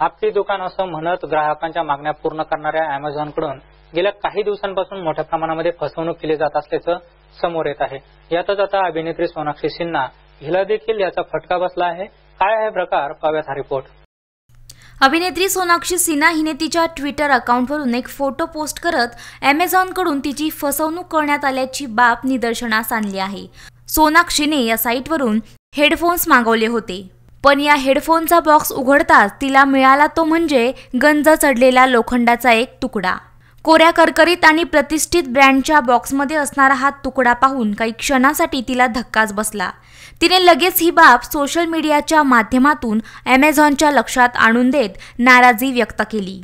आपली दुकान असं म्हणत ग्राहकांच्या मागण्या पूर्ण करणाऱ्या अॅमेझॉनकडून गेल्या काही दिवसांपासून मोठ्या प्रमाणामध्ये फसवणूक केली जात असल्याचं समोर येत आहे. यातच आता अभिनेत्री सोनाक्षी सिन्हा हिला देखील याचा फटका बसला आहे. काय आहे प्रकार? पाव्यात हा रिपोर्ट अभिनेत्री सोनाक्षी सिन्हा हिने तिच्या ट्विटर अकाउंटवरून एक फोटो पोस्ट करत अमेझॉनकडून तिची फसवणूक करण्यात आल्याची बाब निदर्शनास आणली आहे. सोनाक्षीने या साईटवरून हेडफोन्स मागवले होते. पण या हेडफोनचा बॉक्स उघडताच तिला मिळाला तो म्हणजे गंज चढलेला लोखंडाचा एक तुकडा. कोऱ्या करकरीत आणि प्रतिष्ठित ब्रँडच्या बॉक्समध्ये असणारा हा तुकडा पाहून काही क्षणासाठी तिला धक्काच बसला. तिने लगेच ही बाब सोशल मीडियाच्या माध्यमातून ॲमेझॉनच्या लक्षात आणून देत नाराजी व्यक्त केली.